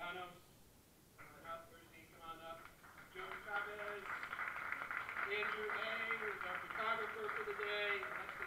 Castellanos. Come on up, where's? Come on up. Joe Chavez. Andrew A. who's our photographer for the day.